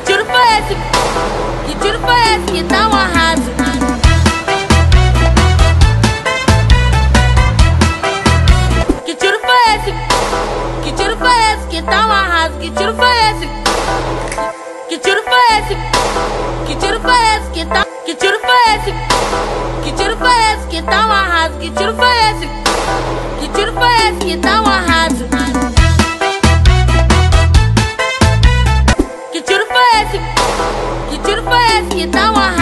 foi esse? Que tiro foi esse que tá um arraso? Que tiro foi esse? Que tiro foi esse que tá um arraso? Que tiro foi esse? Que tiro foi esse? Que tiro foi esse que tá? Que tiro foi esse? Que tiro foi esse que tá um arraso? Que tiro foi esse? Que tiro foi esse que tá um arraso? Que tiro foi esse? Que tiro foi